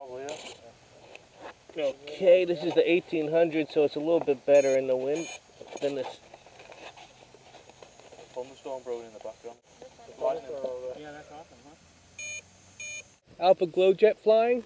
Oh, yeah. Okay, this is the 1800, so it's a little bit better in the wind than this. Thunderstorm brewing in the background. Yeah, that's awesome, huh? Alpha glow jet flying.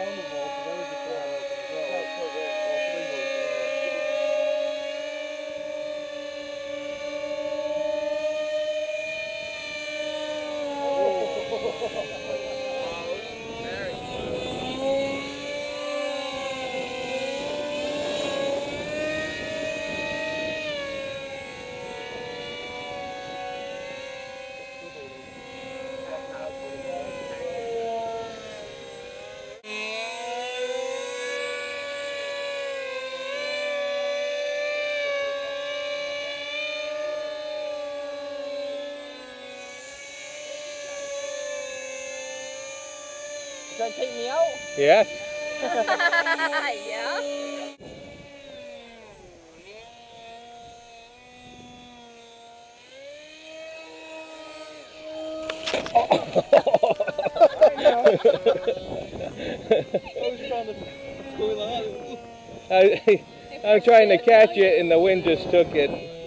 Oh, trying to take me out? Yes. yeah. I, I'm trying to catch it and the wind just took it.